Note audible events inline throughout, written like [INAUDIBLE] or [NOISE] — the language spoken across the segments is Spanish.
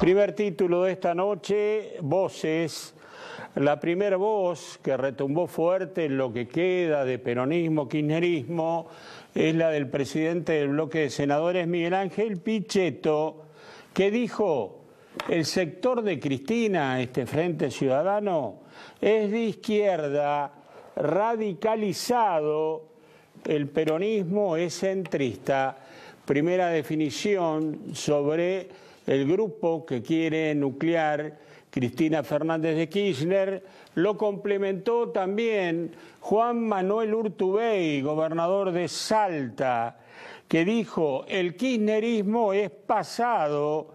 Primer título de esta noche, Voces. La primera voz que retumbó fuerte en lo que queda de peronismo, kirchnerismo, es la del presidente del bloque de senadores, Miguel Ángel Pichetto, que dijo, el sector de Cristina, este Frente Ciudadano, es de izquierda, radicalizado, el peronismo es centrista. Primera definición sobre el grupo que quiere nuclear Cristina Fernández de Kirchner, lo complementó también Juan Manuel Urtubey, gobernador de Salta, que dijo, el kirchnerismo es pasado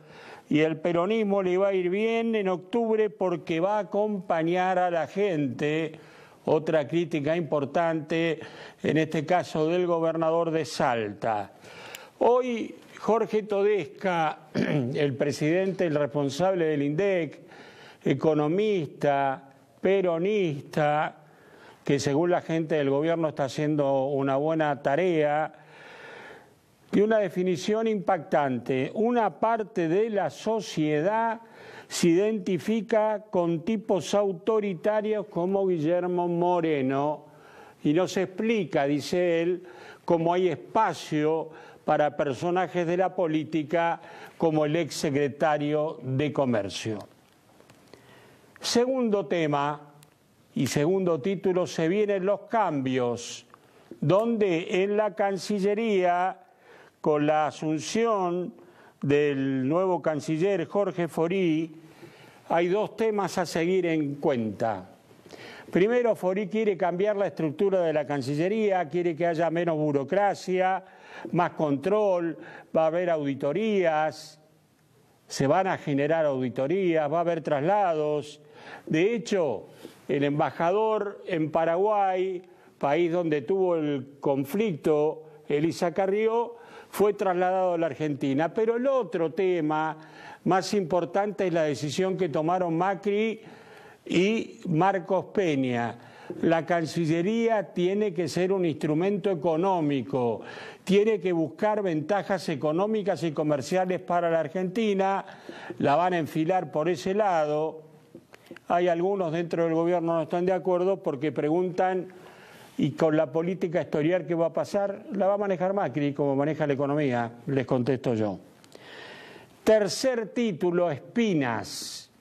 y el peronismo le va a ir bien en octubre porque va a acompañar a la gente. Otra crítica importante, en este caso del gobernador de Salta. Hoy Jorge Todesca, [CLEARS THROAT] el presidente, el responsable del INDEC, economista, peronista, que según la gente del gobierno está haciendo una buena tarea, y una definición impactante. Una parte de la sociedad se identifica con tipos autoritarios como Guillermo Moreno y nos explica, dice él, cómo hay espacio para personajes de la política como el ex secretario de Comercio. Segundo tema y segundo título, se vienen los cambios, donde en la Cancillería, con la asunción del nuevo canciller Jorge Forí, hay dos temas a seguir en cuenta. Primero, Forí quiere cambiar la estructura de la Cancillería, quiere que haya menos burocracia, más control, va a haber auditorías, se van a generar auditorías, va a haber traslados. De hecho, el embajador en Paraguay, país donde tuvo el conflicto Elisa Carrió, fue trasladado a la Argentina. Pero el otro tema más importante es la decisión que tomaron Macri y Marcos Peña la Cancillería tiene que ser un instrumento económico, tiene que buscar ventajas económicas y comerciales para la Argentina, la van a enfilar por ese lado. Hay algunos dentro del gobierno no están de acuerdo porque preguntan y con la política historial que va a pasar, la va a manejar Macri como maneja la economía, les contesto yo. Tercer título, espinas.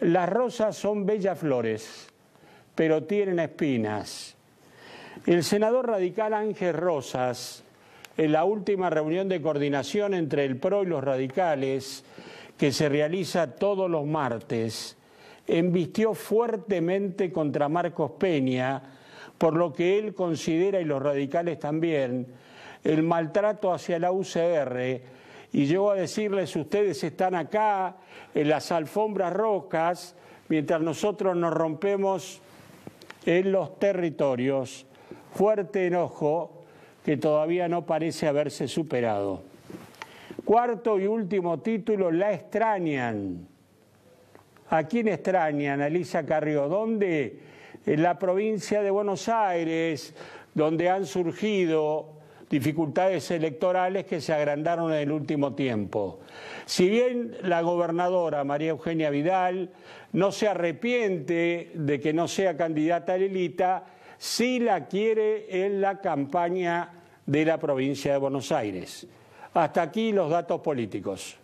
Las rosas son bellas flores pero tienen espinas. El senador radical Ángel Rosas, en la última reunión de coordinación entre el PRO y los radicales, que se realiza todos los martes, embistió fuertemente contra Marcos Peña, por lo que él considera, y los radicales también, el maltrato hacia la UCR, y llegó a decirles, ustedes están acá en las alfombras rocas, mientras nosotros nos rompemos en los territorios, fuerte enojo que todavía no parece haberse superado. Cuarto y último título, La extrañan. ¿A quién extrañan? Elisa Carrió. ¿Dónde? En la provincia de Buenos Aires, donde han surgido dificultades electorales que se agrandaron en el último tiempo. Si bien la gobernadora María Eugenia Vidal no se arrepiente de que no sea candidata a Lelita, sí la quiere en la campaña de la provincia de Buenos Aires. Hasta aquí los datos políticos.